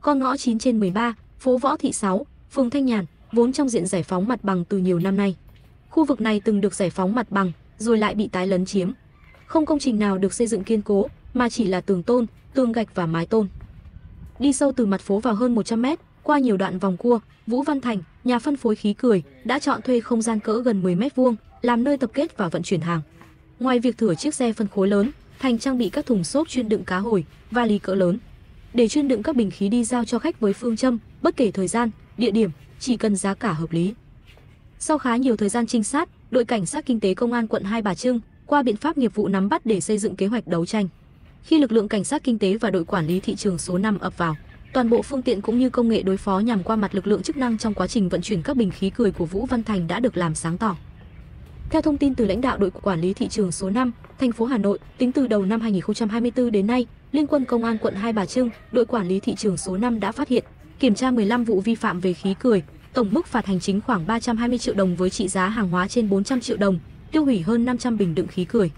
Con ngõ 9 trên 13, phố Võ Thị 6, phường Thanh Nhàn, vốn trong diện giải phóng mặt bằng từ nhiều năm nay. Khu vực này từng được giải phóng mặt bằng, rồi lại bị tái lấn chiếm. Không công trình nào được xây dựng kiên cố, mà chỉ là tường tôn, tường gạch và mái tôn. Đi sâu từ mặt phố vào hơn 100 mét, qua nhiều đoạn vòng cua, Vũ Văn Thành, nhà phân phối khí cười, đã chọn thuê không gian cỡ gần 10 mét vuông, làm nơi tập kết và vận chuyển hàng. Ngoài việc thửa chiếc xe phân khối lớn, Thành trang bị các thùng xốp chuyên đựng cá hồi, vali cỡ lớn, để chuyên đựng các bình khí đi giao cho khách với phương châm, bất kể thời gian, địa điểm, chỉ cần giá cả hợp lý. Sau khá nhiều thời gian trinh sát, đội cảnh sát kinh tế công an quận Hai Bà Trưng qua biện pháp nghiệp vụ nắm bắt để xây dựng kế hoạch đấu tranh. Khi lực lượng cảnh sát kinh tế và đội quản lý thị trường số 5 ập vào, toàn bộ phương tiện cũng như công nghệ đối phó nhằm qua mặt lực lượng chức năng trong quá trình vận chuyển các bình khí cười của Vũ Văn Thành đã được làm sáng tỏ. Theo thông tin từ lãnh đạo đội quản lý thị trường số 5, thành phố Hà Nội, tính từ đầu năm 2024 đến nay, Liên quân Công an quận Hai Bà Trưng, đội quản lý thị trường số 5 đã phát hiện, kiểm tra 15 vụ vi phạm về khí cười, tổng mức phạt hành chính khoảng 320 triệu đồng với trị giá hàng hóa trên 400 triệu đồng, tiêu hủy hơn 500 bình đựng khí cười.